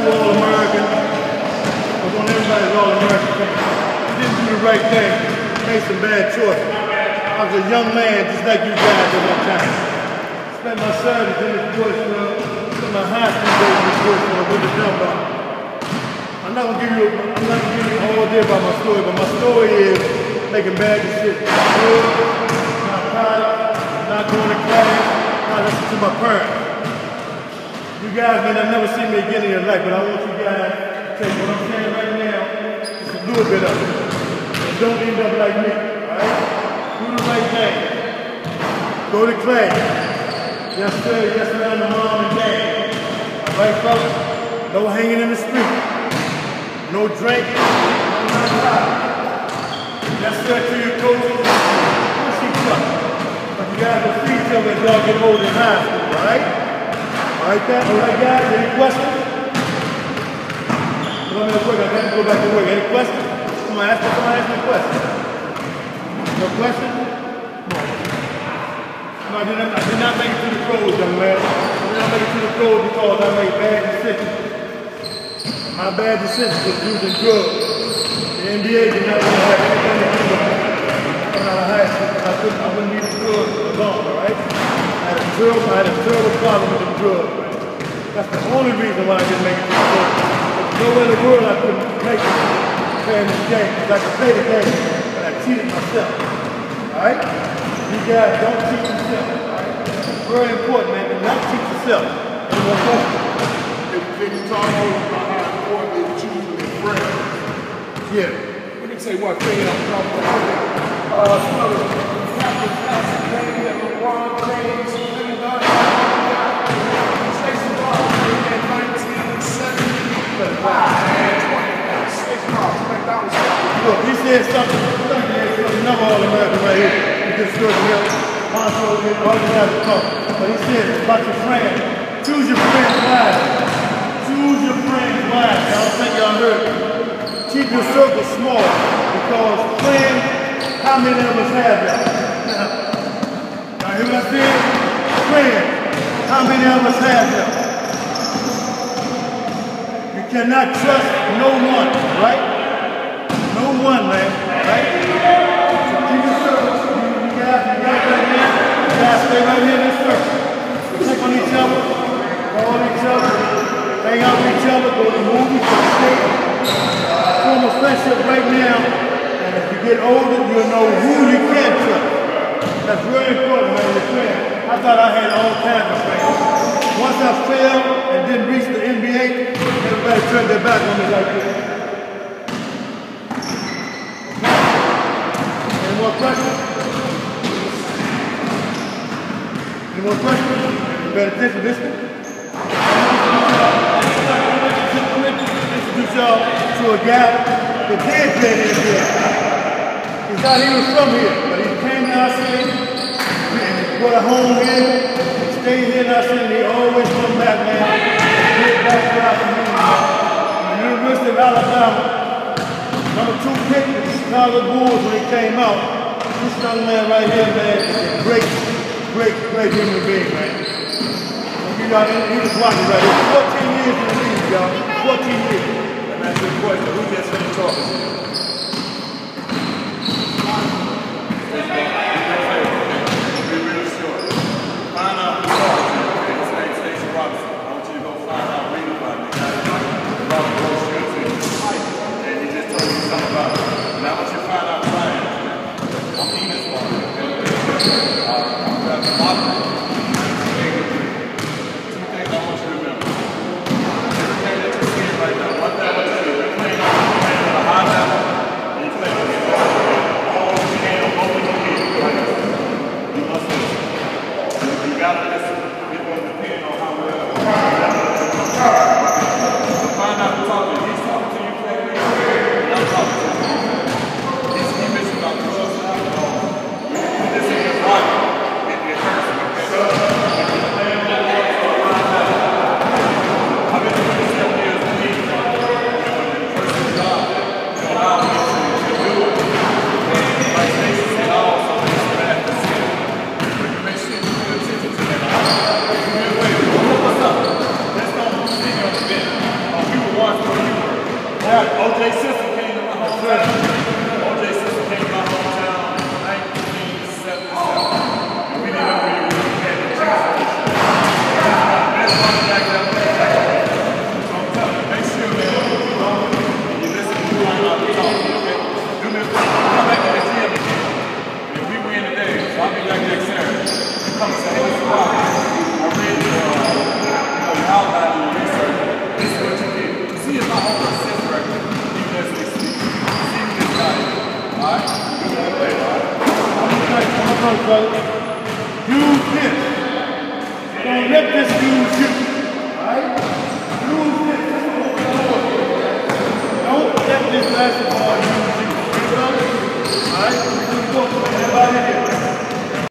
two All-American. I want everybody's All-American. I didn't do the right thing. Made some bad choices. I was a young man just like you guys at one time. Spent my service in the sports club. Spent my high school days in the sports club with the jump ball. I'm not gonna give you I'm not gonna give you all day about my story, but my story is making bad decisions. Not proud, not going to class, not listening to my parents. You guys may not never see me again in your life, but I want you guys to take what I'm saying right now, just a little bit of it. And don't end up like me, alright? Do the right thing. Go to class. Yes sir, yes ma'am to mom and dad. Alright fellas? No hanging in the street. No drinking, no narcotics. Yes sir to your coaches. Push each other. But you guys will see each other as y'all get older in high school, alright? Alright, that, alright guys, any questions? Come on, quick, I got to go back to work. Any questions? Come on, ask me, come on, ask me a question. No question? No, I did not, I did not make it to the pros, young man. I did not make it to the pros because I made bad decisions. My bad decisions was using drugs. The NBA did not want to have anything to do with me. Coming out of high school, I I wouldn't need the drugs alone, all right? I had a terrible, I had a the drugs. That's the only reason why I didn't make it to the. There's nowhere in the world I couldn't make it playing this game. Because I could play the game, but I cheated myself. All right? You guys don't cheat yourself. It's very important, man. Do not cheat yourself. Anyone question? Can you talk about how important it is choosing your friends? Yeah. Let me say one thing I'm talking about. Uh, the captains, Nelson LeBron James, Look, he said something, another All-American right here. He just stood here, Poncho, all these guys are talking. But he said about your friend, choose your friends wisely. Choose your friends wisely. I don't think y'all heard. Keep your circle small because friends, how many of us have that? Y'all hear what I said? Friends, how many of us have that? You cannot trust no one, right? No one, man. Right? So keep circle. You, you guys, you guys right here. You guys stay right here in this circle. Check on each other. Call each other. Hang out with each other. Go to movies. Go to state. Form a friendship right now. And if you get older, you'll know who you can trust. That's very important, man. Your friend. I thought I had all kinds of friends. Once I failed and didn't reach the NBA, everybody turned their back on me like this. Any more questions? Any more questions? You better attention, listen. Introduce y'all to a guy that did play in the NBA. He's not even from here, but he came to our city, a home here, stayed here in our city, he always come back, man. With the Bulls when he came out. This young man right here, man, great, great, great human being, man. You got, he was watching right here. 14 years in the league, y'all. 14 years. And that's a question. Who gets finished talking? Be God bless you. You